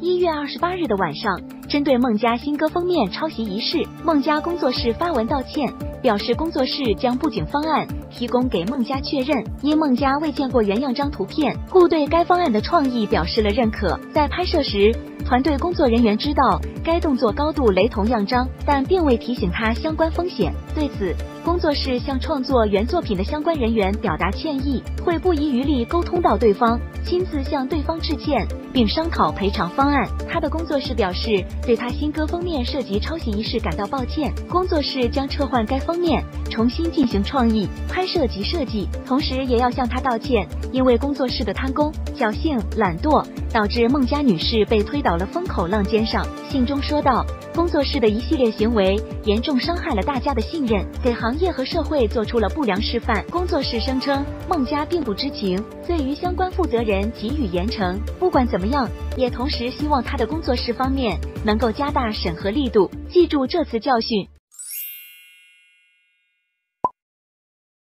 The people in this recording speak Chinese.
一月二十八日的晚上，针对孟佳新歌封面抄袭一事，孟佳工作室发文道歉，表示工作室将布景方案提供给孟佳确认。因孟佳未见过原样张图片，故对该方案的创意表示了认可。在拍摄时，团队工作人员知道该动作高度雷同样张，但并未提醒他相关风险。对此，工作室向创作原作品的相关人员表达歉意，会不遗余力沟通到对方，亲自向对方致歉，并商讨赔偿方案。他的工作室表示，对他新歌封面涉及抄袭一事感到抱歉，工作室将撤换该封面，重新进行创意拍摄及设计，同时也要向他道歉，因为工作室的贪功、侥幸、懒惰，导致孟佳女士被推倒了风口浪尖上。信中说道。工作室的一系列行为严重伤害了大家的信任，给行业和社会做出了不良示范。工作室声称孟佳并不知情，对于相关负责人给予严惩。不管怎么样，也同时希望他的工作室方面能够加大审核力度，记住这次教训。